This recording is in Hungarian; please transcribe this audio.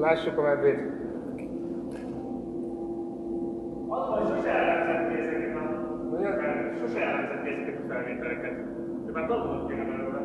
Lássuk a medvét. Attól, hogy sose elemzett ezeket a Mondjad? sose elemzett ezeket a felvételeket. De már tanulnod kéne belőle.